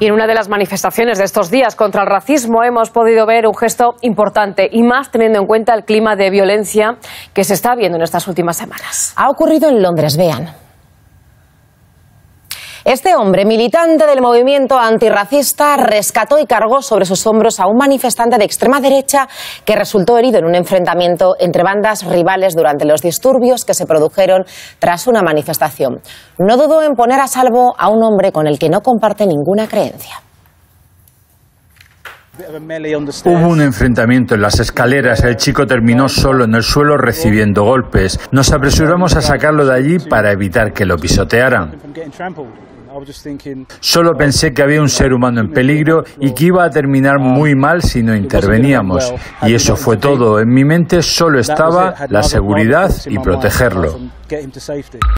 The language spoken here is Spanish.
Y en una de las manifestaciones de estos días contra el racismo hemos podido ver un gesto importante y más teniendo en cuenta el clima de violencia que se está viendo en estas últimas semanas. Ha ocurrido en Londres, vean. Este hombre, militante del movimiento antirracista, rescató y cargó sobre sus hombros a un manifestante de extrema derecha que resultó herido en un enfrentamiento entre bandas rivales durante los disturbios que se produjeron tras una manifestación. No dudó en poner a salvo a un hombre con el que no comparte ninguna creencia. Hubo un enfrentamiento en las escaleras. El chico terminó solo en el suelo recibiendo golpes. Nos apresuramos a sacarlo de allí para evitar que lo pisotearan. Solo pensé que había un ser humano en peligro y que iba a terminar muy mal si no interveníamos. Y eso fue todo. En mi mente solo estaba la seguridad y protegerlo.